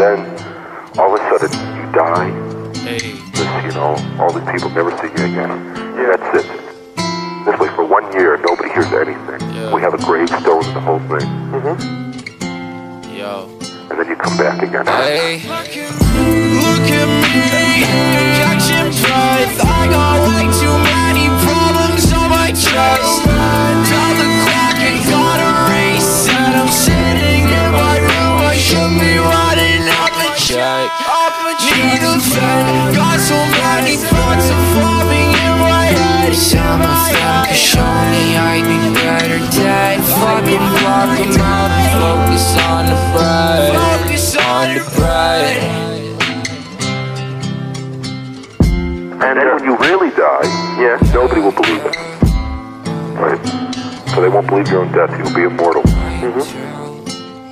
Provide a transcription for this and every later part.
then all of a sudden you die. Hey, This, you know, all these people never see you again. Yeah, that's it. This way for one year, nobody hears anything. Yeah. We have a gravestone and the whole thing, mm-hmm. yo. and then you come back again. Hey, Look at me, a check. Up a need. Got so many thoughts are forming in my head. Some of them could show me I'd be better dead. Fucking block them out and focus on the bread. Focus on the bread. And then when you really die, yeah, nobody will believe it. Right? So they won't believe your own death. You'll be immortal. Mm-hmm.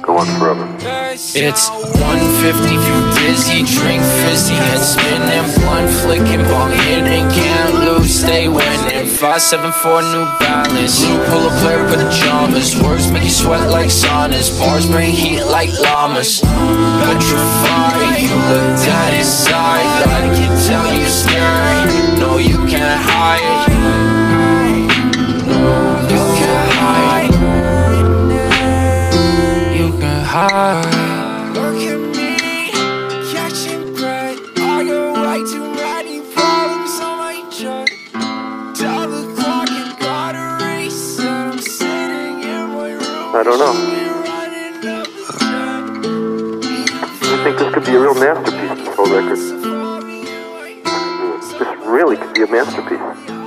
Go on forever. It's 150, you dizzy, drink fizzy, head spinning, blunt flicking, bong hitting, can't lose, stay winning. 574 New Balance, you pull a player, put the jammers. Words make you sweat like saunas, bars bring heat like llamas. Petrified, you look dead inside, I can tell you're scared. You can hide. Look at me, catching breath. I got way too many problems on my chest. Tell the clock and got a race, and I'm sitting in my room. I don't know. Running up the I think this could be a real masterpiece, this whole record. This really could be a masterpiece.